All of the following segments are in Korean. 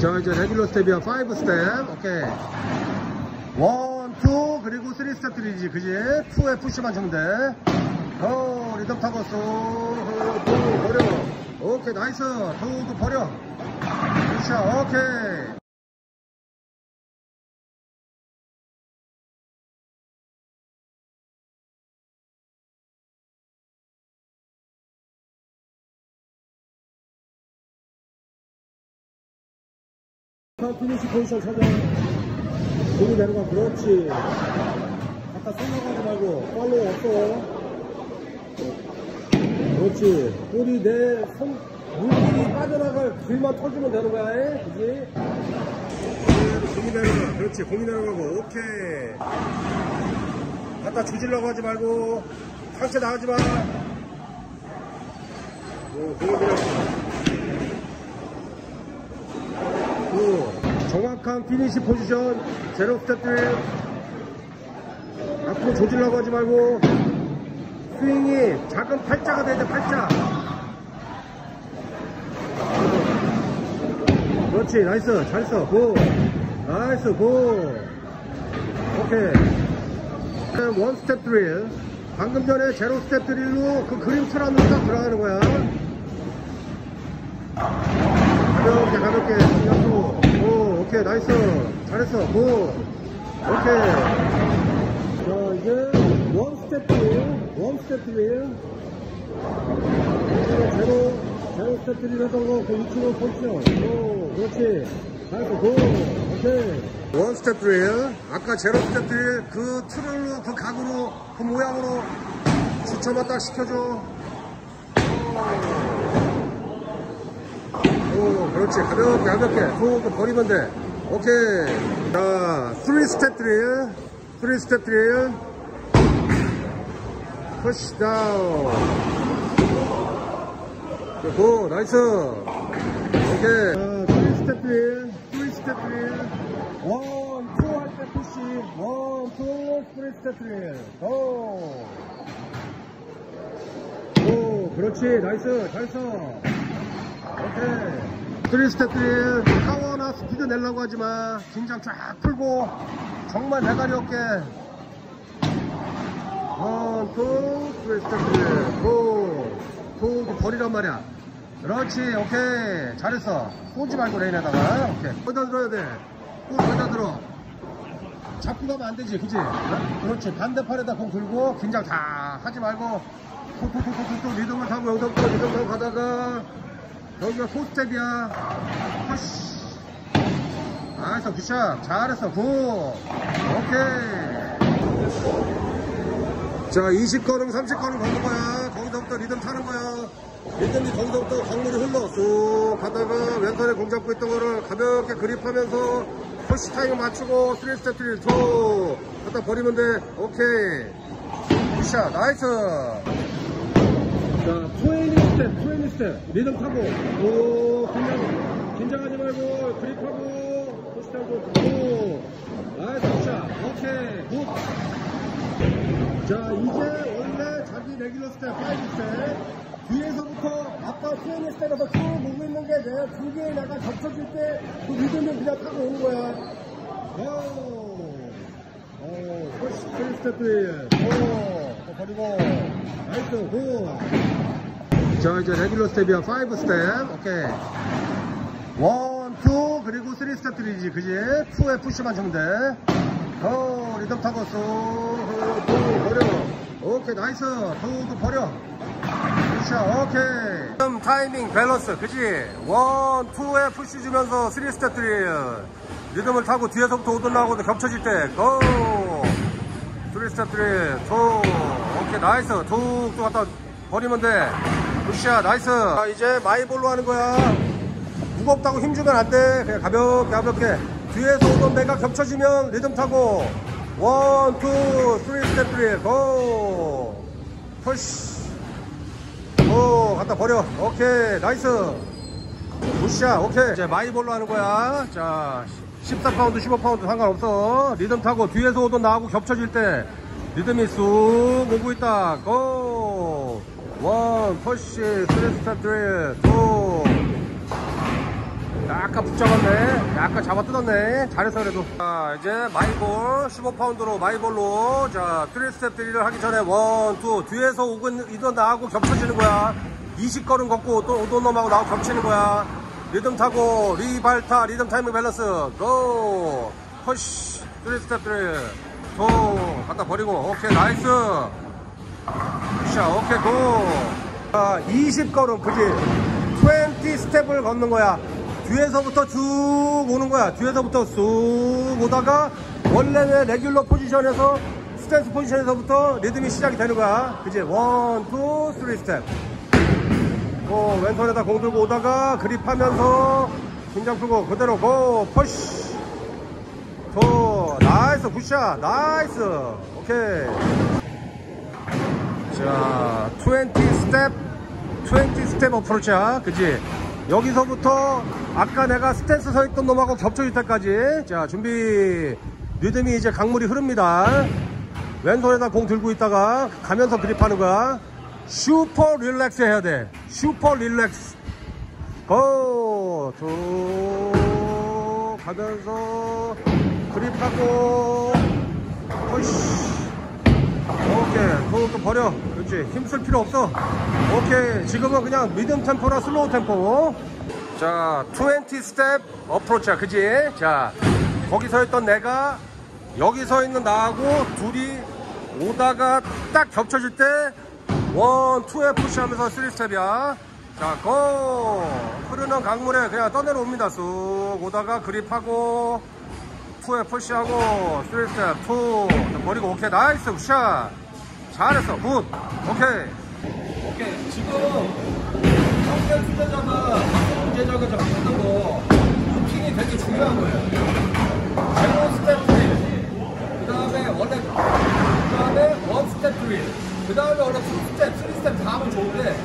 자 이제 레귤러 스텝이야. 5 스텝. 오케이. one, two 그리고 three 스텝 드릴이지. 그지? two에 push만 주면 돼. 어, 리듬 타고 쏘. 어, 도 버려. 오케이 nice. 도도 버려. good shot 오케이 피니시 포지션 찾아 공이 내려가 그렇지. 아까 생각하지 말고 follow 없어. 그렇지. 볼이 내손 물길이 빠져나갈 길만 터주면 되는 거야 에? 그지? 공이 내려가 그렇지. 공이 내려가고 오케이. 갖다 주질라고 하지 말고 상체 나가지 마. 오, 공이 내려가 정확한 피니시 포지션. 제로 스텝 드릴. 앞으로 조질라고 하지 말고. 스윙이 작은 팔자가 돼야 돼 팔자. 그렇지 nice 잘했어 good nice good 오케이. one 스텝 드릴. 방금 전에 제로 스텝 드릴로 그 그림 틀어놓으딱 들어가는 거야. 가볍게 가볍게. 연수 오 오케이 나이스. 잘했어. 굿 오케이. 자 이제 원 스텝 드릴 원 스텝 드릴 제로 제로 스텝 드릴 했던 거그 위치로 포지션. 오 그렇지. 잘했어 굿 오케이. 원 스텝 드릴 아까 제로 스텝 드릴 그 트롤로 그 각으로 그 모양으로 주처만 딱 시켜줘. 오, 그렇지. 가볍게, 가볍게. 훅 버리면 돼. 오케이. 자, 3 스텝 드릴. 3 스텝 드릴. push down. go, nice. 오케이. 자, 3 스텝 드릴. 3 스텝 드릴. one, two할때 push. one, two, 3 스텝 드릴. go. 오, 그렇지. nice. 잘했어. 오케이. three 스텝 드릴 파워나 스피드 내려고 하지 마. 긴장 쫙 풀고 정말 맥아리 없게. one, two, three 스텝 드릴. go, go, 버리란 말이야. 그렇지, 오케이. 잘했어. 쏘지 말고 레인에다가. 오케이. 어디다 들어야 돼? 꼭 어디다 들어? 잡고 가면 안 되지, 그치? 그렇지. 반대팔에다 공 들고 긴장 다 하지 말고 톡톡톡톡톡 리듬을 타고 여기서부터 리듬 타고 가다가 여기가 four 스텝이야. push. nice, good shot. 잘했어, good. 오케이. 자, 20걸음, 30걸음 걷는 거야. 거기서부터 리듬 타는 거야. 리듬이 거기서부터 강물이 흘러. 쑥 가다가 왼손에 공 잡고 있던 거를 가볍게 그립하면서 push 타이밍 맞추고 3스텝 3, 2. 갖다 버리면 돼. 오케이. good shot. nice. 자, 20 스텝, 20 스텝. 리듬 타고. 오, 긴장, 긴장하지 말고, 그립하고, push하고, 오. nice, good shot. 오케이, good. 자, 이제 원래 자기 레귤러 스텝, 5 스텝. 뒤에서부터 아까 20 스텝에서 쭉 오고 있는 게 내가 두 개에 내가 겹쳐질 때 그 리듬을 그냥 타고 오는 거야. 오. 오, 3 스텝, 3. 오. 또 버리고. nice, good. 자 이제 레귤러 스텝이야 5 스텝 오케이 one, two 그리고 3 스텝 드릴이지 그지? 2에 push만 주면 돼 어, 리듬 타고 도 버려 오케이 nice 도도 버려 good shot 오케이 리듬 타이밍 밸런스 그지? one, two에 push 주면서 3 스텝 드릴 리듬을 타고 뒤에서부터 오던 나하고 겹쳐질 때 go! 3 스텝 드릴 투 오케이 nice. 툭툭 갖다 버리면 돼. good shot nice. 자 이제 my ball로 하는 거야. 무겁다고 힘주면 안 돼. 그냥 가볍게 가볍게. 뒤에서 오던 내가 겹쳐지면 리듬 타고. one, two, three 스텝 드릴 go. push. 오 갖다 버려. 오케이 nice. good shot 오케이. 이제 my ball로 하는 거야. 자 14파운드 15파운드 상관없어. 리듬 타고 뒤에서 오던 나하고 겹쳐질 때 리듬이 쑥 오고 있다 go one, push, three step drill, two 약간 붙잡았네. 약간 잡아 뜯었네. 잘했어, 그래도. 자, 이제 my ball, 15파운드로 my ball로. 자, 3스텝 드릴을 하기 전에 one, two. 뒤에서 오건, 이던 나하고 겹쳐지는 거야. 20걸음 걷고 또 오던 놈하고 나하고 겹치는 거야. 리듬 타고, 리발타, 리듬 타이밍 밸런스. Go! Push. 3스텝 드릴. Go! 갖다 버리고. 오케이, nice. 자, 오케이, go! 자, 20걸음, 그지? 20 스텝을 걷는 거야. 뒤에서부터 쭉 오는 거야. 뒤에서부터 쑥 오다가 원래의 레귤러 포지션에서 스탠스 포지션에서부터 리듬이 시작이 되는 거야. 그지? One, two, three step. 어, 왼손에다 공 들고 오다가 그립하면서 긴장 풀고 그대로 go, push. 도, nice, good shot, nice. 오케이. 자, 20 스텝, 20 스텝 어프로치야. 그지? 여기서부터 아까 내가 스탠스 서 있던 놈하고 겹쳐질 때까지. 자, 준비. 리듬이 이제 강물이 흐릅니다. 왼손에다 공 들고 있다가 가면서 그립하는 거야. super relax 해야 돼. Super relax. Go! 쭉 가면서 그립하고. Push 오케이. 그것도 버려. 그렇지. 힘쓸 필요 없어. 오케이. 지금은 그냥 medium tempo나 slow tempo. 자 20 스텝 어프로치야. 그지? 자 거기 서 있던 내가 여기 서 있는 나하고 둘이 오다가 딱 겹쳐질 때 원, 투에 푸시하면서 3 스텝이야. 자, 고! 흐르는 강물에 그냥 떠내려 옵니다. 쑥 오다가 그립하고 투에 푸시하고 3 스텝, 투. 버리고 오케이. 나이스 굿샷. 잘했어 굿. 오케이. 오케이. 지금 성대 투자자가 문제자가 잡히는 거 루팅이 되게 중요한 거예요. 제로 스텝 트릴 그 다음에 원래 그 다음에 one step drill 그 다음에 원래 two step, three step 다 하면 좋은데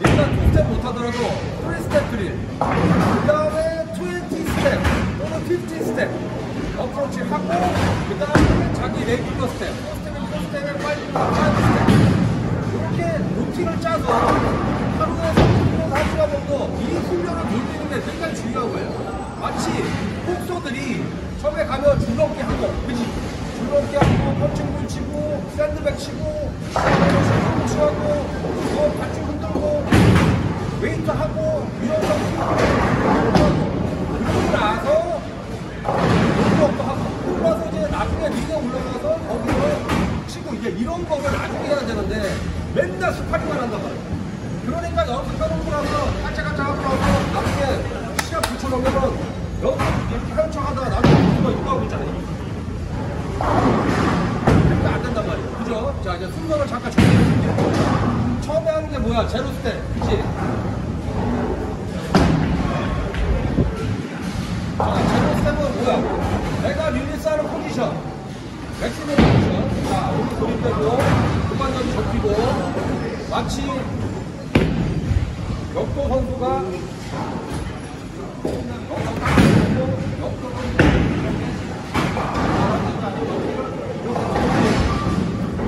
일단 two step 못하더라도 three step drill 그 다음에 20 스텝 또는 50 스텝 어프로치 하고 그 다음에 자기 레귤러 스텝. 4스텝에 4스텝에 5 스텝 이렇게 루틴을 짜서 하루에 30분에서 1시간 정도 이 훈련을 돌리는 게 굉장히 중요한 거예요. 마치 복서들이 처음에 가면 줄넘기 하고 그지 줄넘기 하고 펀칭볼 치고 샌드백 치고 샌드백 치고 뭐 밧줄 흔들고 웨이트 하고 유연성 뭐야? Zero step 그치? 자, zero step은 뭐야? 내가 릴리스하는 포지션. 맥시멈 포지션. 자, 여기 고립되고, 후반전이 접히고, 마치 역도 선수가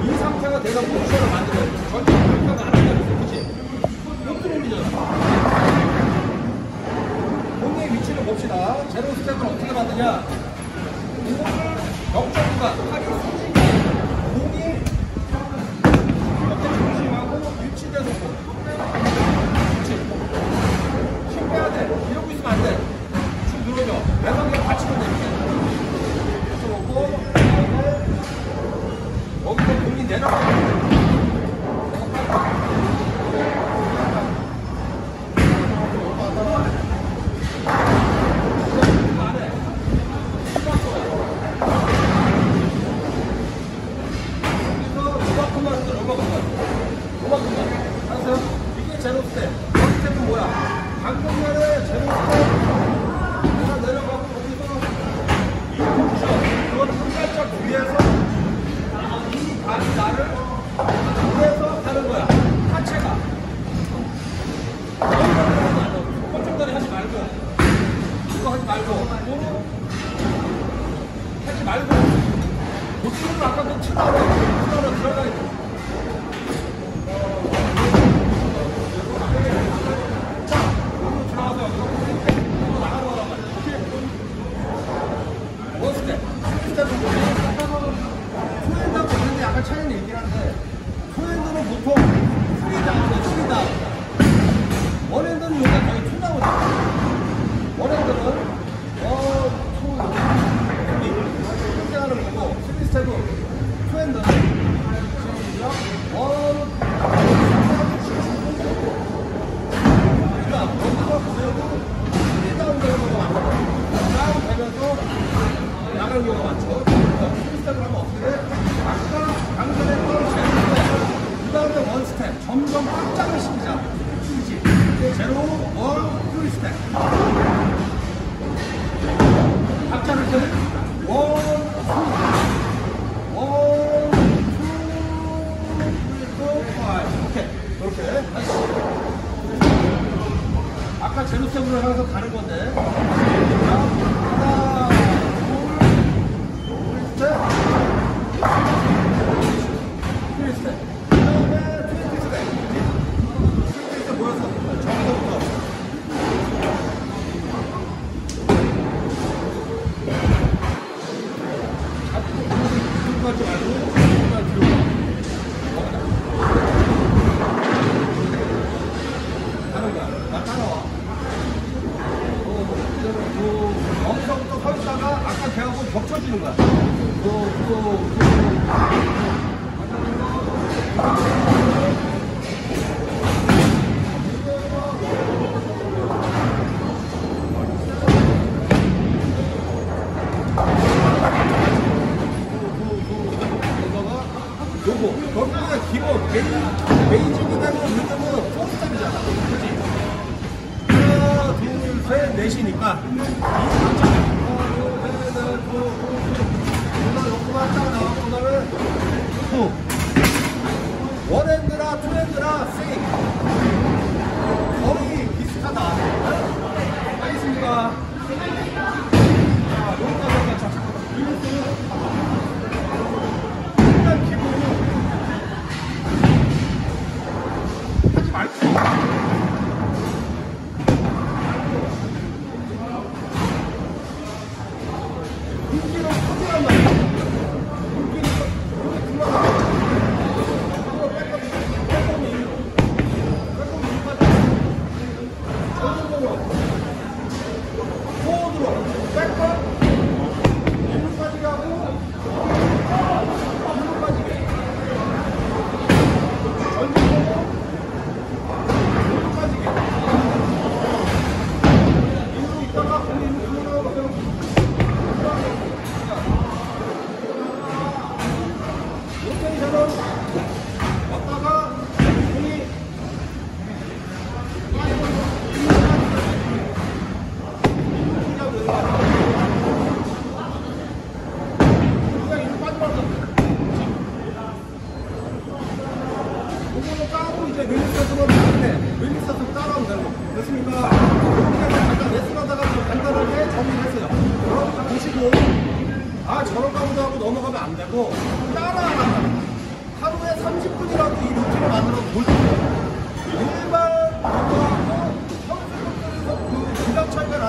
이 상태가 내가 포지션을 만들어야 돼. 전체 포지션을 안 하면 그치? 못 들어올리잖아. 공의 위치를 봅시다. 제로 스텝을 어떻게 만드냐? 공을 역전구간, 팔이 수직에 공이 이렇게 중심하고 공. 그렇지. 힘 빼야 돼. 이러고 있으면 안 돼. 쭉 늘어져. 외곽에 받치면 돼. 이렇게. 아까 제노템으로 해서 가는 건데. 그리고 메인, 메인 친구들은 요즘은 포스탑이잖아. 그지? 하나, 둘, 셋, 넷이니까.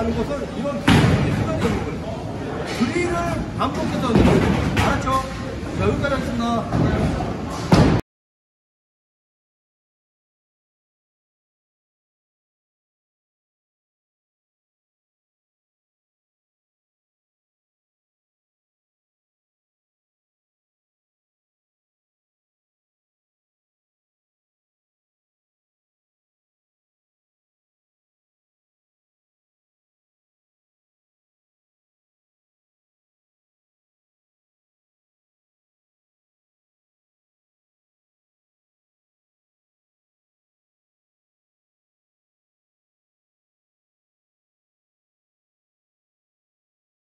되는 것은 이런 기술이 순간이 되는 거예요. 그린을 반복해서 하는 거예요. 알았죠? 자, 여기까지 하겠습니다.